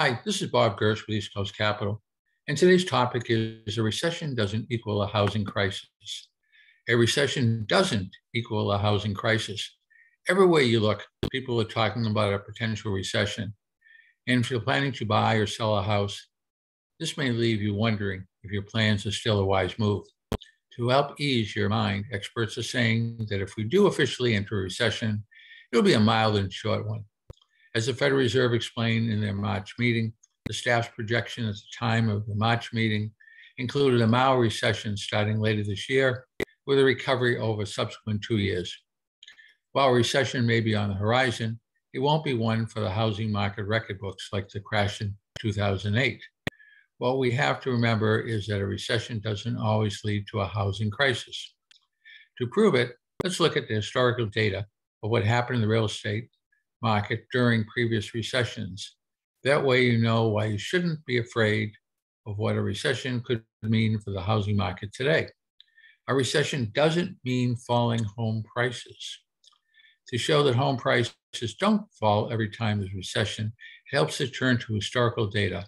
Hi, this is Bob Gersh with East Coast Capital, and today's topic is a recession doesn't equal a housing crisis. A recession doesn't equal a housing crisis. Everywhere you look, people are talking about a potential recession. And if you're planning to buy or sell a house, this may leave you wondering if your plans are still a wise move. To help ease your mind, experts are saying that if we do officially enter a recession, it'll be a mild and short one. As the Federal Reserve explained in their March meeting, the staff's projection at the time of the March meeting included a mild recession starting later this year with a recovery over subsequent two years. While recession may be on the horizon, it won't be one for the housing market record books like the crash in 2008. What we have to remember is that a recession doesn't always lead to a housing crisis. To prove it, let's look at the historical data of what happened in the real estate market during previous recessions. That way, you know why you shouldn't be afraid of what a recession could mean for the housing market today. A recession doesn't mean falling home prices. To show that home prices don't fall every time there's a recession, it helps to turn to historical data.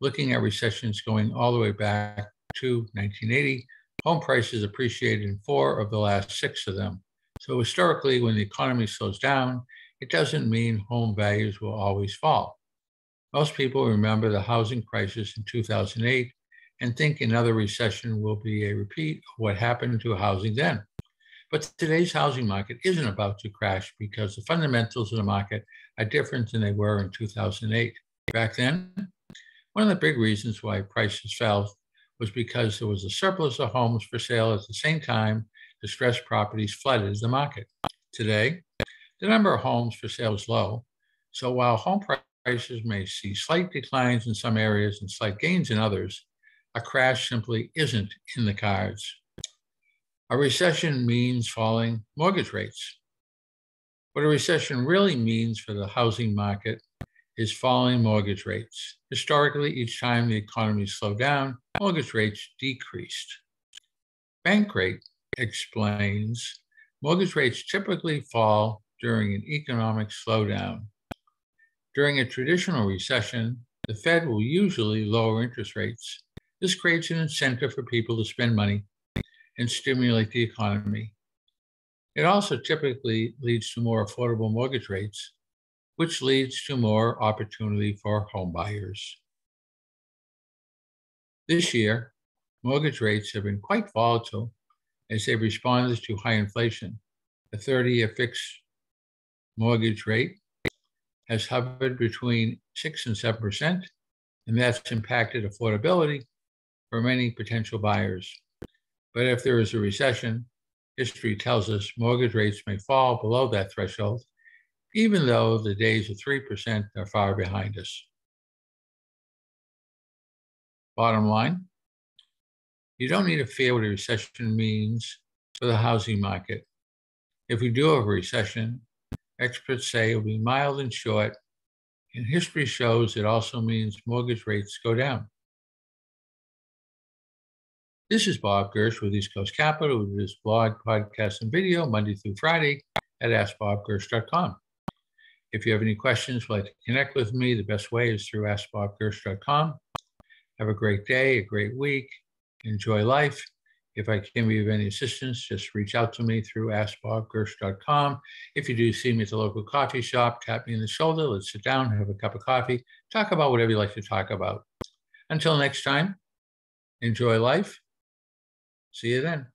Looking at recessions going all the way back to 1980, home prices appreciated in four of the last six of them. So historically, when the economy slows down, it doesn't mean home values will always fall. Most people remember the housing crisis in 2008 and think another recession will be a repeat of what happened to housing then. But today's housing market isn't about to crash because the fundamentals of the market are different than they were in 2008. Back then, one of the big reasons why prices fell was because there was a surplus of homes for sale at the same time distressed properties flooded the market. Today, the number of homes for sale is low. So while home prices may see slight declines in some areas and slight gains in others, a crash simply isn't in the cards. A recession means falling mortgage rates. What a recession really means for the housing market is falling mortgage rates. Historically, each time the economy slowed down, mortgage rates decreased. Bankrate explains mortgage rates typically fall during an economic slowdown. During a traditional recession, the Fed will usually lower interest rates. This creates an incentive for people to spend money and stimulate the economy. It also typically leads to more affordable mortgage rates, which leads to more opportunity for homebuyers. This year, mortgage rates have been quite volatile as they've responded to high inflation. The 30 year fixed mortgage rate has hovered between 6 and 7%, and that's impacted affordability for many potential buyers. But if there is a recession, history tells us mortgage rates may fall below that threshold, even though the days of 3% are far behind us. Bottom line, you don't need to fear what a recession means for the housing market. If we do have a recession, experts say it will be mild and short, and history shows it also means mortgage rates go down. This is Bob Gersh with East Coast Capital with this blog, podcast, and video Monday through Friday at AskBobGersh.com. If you have any questions, would like to connect with me, the best way is through AskBobGersh.com. Have a great day, a great week. Enjoy life. If I can be of any assistance, just reach out to me through askbobgersh.com. If you do see me at the local coffee shop, tap me in the shoulder. Let's sit down, have a cup of coffee, talk about whatever you like to talk about. Until next time, enjoy life. See you then.